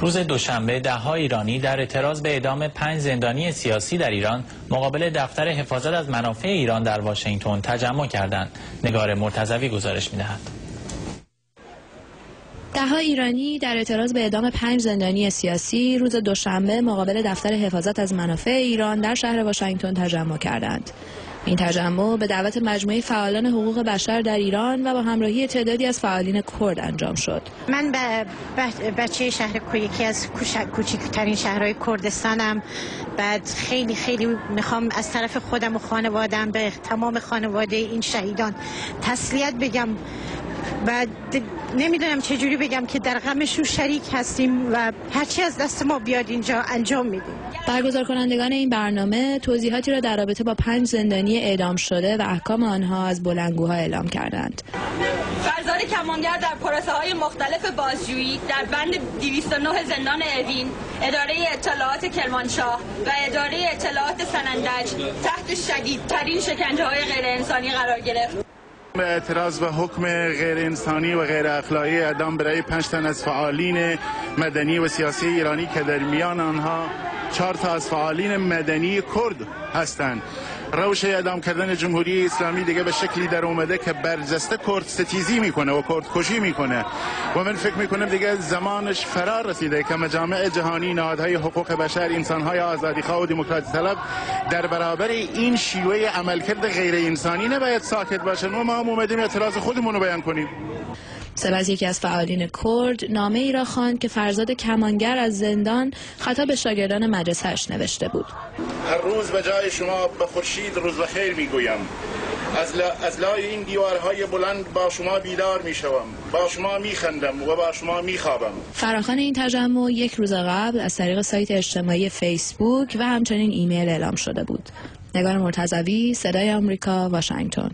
روز دوشنبه ده ایرانی در اعتراض به اعدام پنج زندانی سیاسی در ایران مقابل دفتر حفاظت از منافع ایران در واشنگتن تجمع کردند. نگار مرتضوی گزارش می‌دهد. ده ایرانی در اعتراض به اعدام پنج زندانی سیاسی روز دوشنبه مقابل دفتر حفاظت از منافع ایران در شهر واشنگتن تجمع کردند. این تجمع به دعوت مجموعه فعالان حقوق بشر در ایران و با همراهی تعدادی از فعالین کرد انجام شد. من به بچه شهر یکی از کوچکترین شهرهای کردستانم بعد خیلی خیلی می‌خوام از طرف خودم و خانوادم به تمام خانواده این شهیدان تسلیت بگم و نمی‌دونم چجوری بگم که در غمشون شریک هستیم و هرچی از دست ما بیاد اینجا انجام میدیم. برگزار کنندگان این برنامه توضیحاتی را در رابطه با پنج زندانی اعدام شده و احکام آنها از بلنگوها اعلام کردند. فرزاد کمانگر در پروسه های مختلف بازجویی در بند 209 زندان اوین اداره اطلاعات کرمانشاه و اداره اطلاعات سنندج تحت شدیدترین شکنجه های غیر انسانی قرار گرفت. به اعتراض به حکم غیر انسانی و غیر اخلاقی اعدام برای پنج تن از فعالین مدنی و سیاسی ایرانی که در میان آنها چهار تا از فعالین مدنی کرد هستند. روش اعدام کردن جمهوری اسلامی دیگه به شکلی در اومده که برجسته کرد ستیزی می‌کنه و کرد کشی می‌کنه. و من فکر می‌کنم دیگه زمانش فرار رسیده که مجامع جهانی نهادهای حقوق بشر انسانهای آزادیخواه و دموکراسی طلب در برابر این شیوه عملکرد غیر انسانی نباید ساکت باشن. و ما هم اومدیم اعتراض خودمون رو بیان کنیم. سپس یکی از فعالین کرد نامه ای را خواند که فرزاد کمانگر از زندان خطاب به شاگردان مدرسهش نوشته بود. هر روز به جای شما به خورشید روز بخیر می‌گویم. از, از لای این دیوارهای بلند با شما بیدار می شوم با شما می خندم و با شما می خوابم فراخان این تجمع یک روز قبل از طریق سایت اجتماعی فیسبوک و همچنین ایمیل اعلام شده بود. نگار مرتضوی صدای آمریکا واشنگتن.